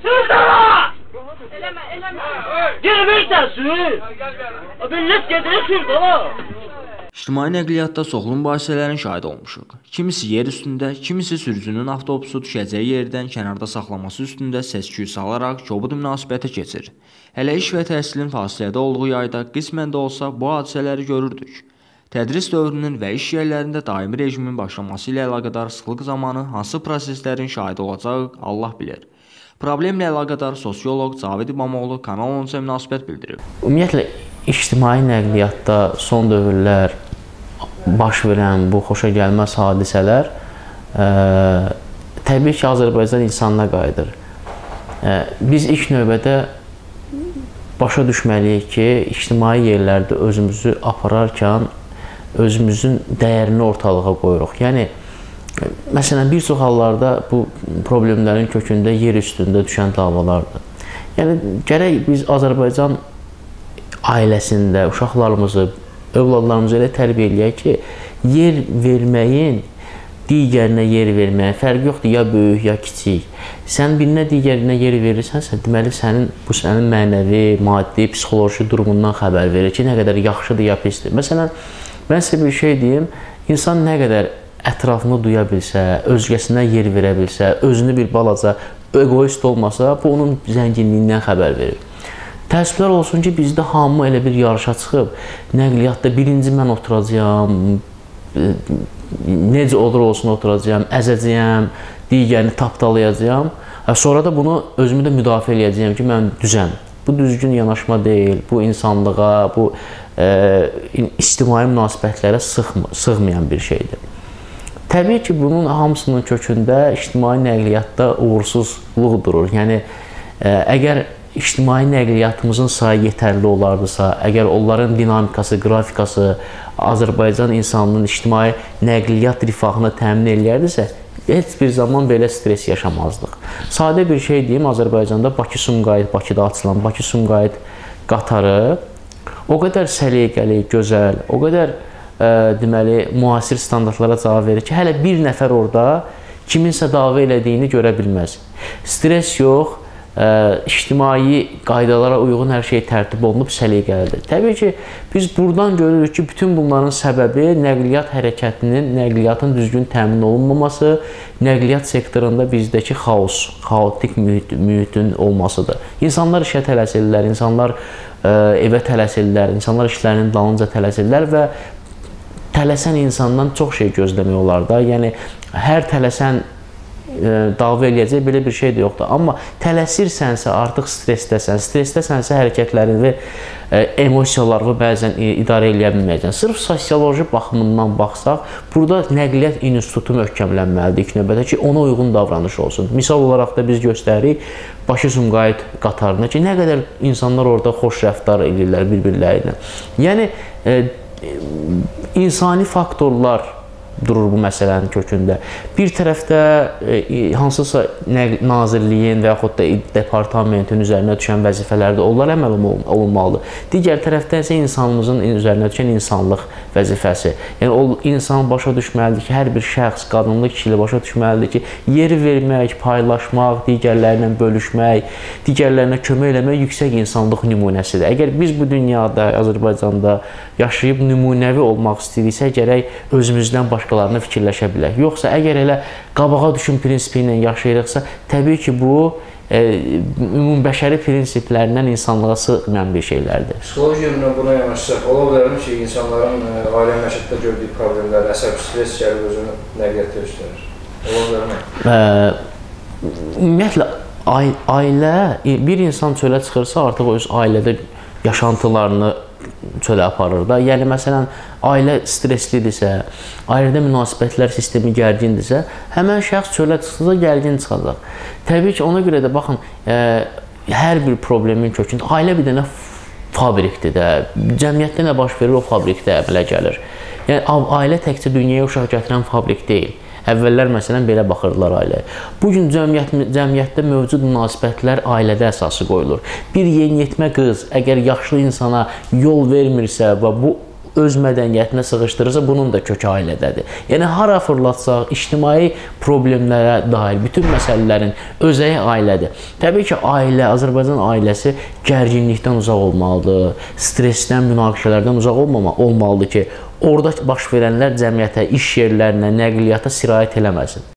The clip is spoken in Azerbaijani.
Sürdala! Eləmə, eləmə. Girmirsən sür! Millet gedirir sürdala! İctimai nəqliyyatda çoxlu mübahisələrin şahidi olmuşuq. Kimisi yer üstündə, kimisi sürücünün avtobusu düşəcəyi yerdən kənarda saxlaması üstündə səs-küy salaraq kobud münasibətə keçir. Hələ iş və təhsilin fasilədə olduğu yayda qismən də olsa bu hadisələri görürdük. Tədris dövrünün və iş yerlərində daimi rejimin başlaması ilə əlaqədar sıxlıq zamanı hansı proseslərin şahidi olacağıq Allah bilər. Problemlə əlaqədar sosioloq Cavid İmamoğlu Kanal 13-ə münasibət bildirib. Ümumiyyətlə ictimai nəqliyyatda son dövrlər baş verən bu xoşagəlməz hadisələr ə, təbii ki, Azərbaycan insanına qayıdır. Ə, biz ilk növbədə başa düşməliyik ki, ictimai yerlərdə özümüzü apararkən özümüzün dəyərini ortalığa qoyuruq. Yəni məsələn bir çox hallarda bu problemlərin kökündə yer üstündə düşən davalardır. Yəni gərək biz Azərbaycan ailəsində uşaqlarımızı, övladlarımızı elə tərbiyə eləyək ki, yer verməyin digərinə yer verməyə fərqi yoxdur, ya böyük, ya kiçik. Sən birinə digərinə yer verirsənsə, deməli sənin bu sənin mənəvi, maddi, psixoloji durumundan xəbər verir ki, nə qədər yaxşıdır ya pisdir. Məsələn, mən sizə bir şey deyim, insan nə qədər ətrafını duya bilsə, özgəsinə yer verə bilsə, özünü bir balaca egoist olmasa, bu onun zənginliyindən xəbər verir. Təəssüflər olsun ki, bizdə hamı elə bir yarışa çıxıb, nəqliyyatda birinci mən oturacağam, necə olur olsun oturacağam, əzəcəyəm, digərini tapdalayacağam. Sonra da bunu özümü də müdafiə eləyəcəyəm ki, mən düzəm. Bu düzgün yanaşma deyil, bu insanlığa, bu e, ictimai münasibətlərə sıxma, sığmayan bir şeydir. Təbii ki, bunun hamısının kökündə ictimai nəqliyyatda uğursuzluq durur. Yəni e, əgər ictimai nəqliyyatımızın sayı yetərli olardısa, əgər onların dinamikası, qrafikası Azərbaycan insanının ictimai nəqliyyat rifahını təmin eləyərdisə, heç bir zaman belə stres yaşamazdıq. Sadə bir şey deyim, Azərbaycanda Bakı-Sumqayıt, Bakıda açılan Bakı-Sumqayıt qatarı o qədər səliqəli, gözəl, o qədər deməli müasir standartlara cavab verir ki, hələ bir nəfər orada kiminsə dava elədiyini görə bilməz. Stress yox, ə, ictimai qaydalara uyğun hər şey tərtib olunub səliqəlidir. Təbii ki, biz buradan görürük ki, bütün bunların səbəbi nəqliyyat hərəkətinin, nəqliyyatın düzgün təmin olunmaması, nəqliyyat sektorunda bizdəki xaos, xaotik mühit, mühitin olmasıdır. İnsanlar işə tələsirlər, insanlar ə, evə tələsirlər, insanlar işlərinin dalınca tələsirlər və tələsən insandan çox şey gözləmək olar da. Yəni hər tələsən e, dava eləyəcək belə bir şey də yoxdur. Amma tələsirsənsə, artıq stressdəsən, stressdəsənsə hərəkətlərini, e, emosiyalarını bəzən idarə eləyə bilməyəcəksən. Sırf sosioloji baxımından baxsaq, burada nəqliyyat institutu möhkəmlənməlidir ilk növbədə ki, ona uyğun davranış olsun. Misal olaraq da biz göstəririk Bakı-Sumqayıt qatarına ki, nə qədər insanlar orada xoş rəftar edirlər bir-birləri ilə. Yəni e, insani faktörler durur bu məsələnin kökündə. Bir tərəfdə e, hansısa nazirliyin və yaxud da departamentin üzərinə düşən vəzifələrdə onlar əməl olunmalıdır. Digər tərəfdən isə insanımızın üzərinə düşən insanlıq vəzifəsi. Yəni o insan başa düşməlidir ki, hər bir şəxs, qadınlı, kişili başa düşməlidir ki, yeri vermək, paylaşmaq, digərlərlə bölüşmək, digərlərinə kömək eləmək yüksək insanlıq nümunəsidir. Əgər biz bu dünyada, Azərbaycanda yaşayıb nümunəvi olmaq istəyiriksə, gərək özümüzdən başqa başqalarını fikirləşə bilək. Yoxsa əgər elə qabağa düşün prinsipi ilə yaşayırıqsa, təbii ki, bu e, ümumbəşəri prinsiplərindən insanlığa sığmayan bir şeylərdir. Psixoloji yöndən buna yanaşsaq, ola bilərmi ki, insanların e, ailə məişətdə gördüyü problemlər, əsəb stres gəlib özünü nəqliyyatda göstərir? Ola bilərmi? E, ümumiyyətlə ailə bir insan çölə çıxırsa, artıq öz ailədə yaşantılarını çölə aparır da. Yəni məsələn, ailə stresslidirsə, ailədə münasibətlər sistemi gərgindirsə, həmin şəxs çölə çıxsa gərgin çıxacaq. Təbii ki, ona görə də baxın, ə, e, hər bir problemin kökündə ailə bir dənə fabrikdir də. Cəmiyyətdə nə baş verir, o fabrikdə əmələ gəlir. Yəni ailə təkcə dünyaya uşaq gətirən fabrik deyil. Əvvəllər məsələn belə baxırdılar ailəyə. Bu gün cəmiyyət cəmiyyətdə mövcud münasibətlər ailədə əsası qoyulur. Bir yeniyetmə qız əgər yaşlı insana yol vermirsə və bu öz mədəniyyətinə sığışdırırsa, bunun da kökü ailədədir. Yəni hara fırlatsaq, ictimai problemlərə dair bütün məsələlərin özəyi ailədir. Təbii ki, ailə, Azərbaycan ailəsi gərginlikdən uzaq olmalıdır, stressdən, münaqişələrdən uzaq olmama olmalıdır ki, orada baş verənlər cəmiyyətə, iş yerlərinə, nəqliyyata sirayət eləməsin.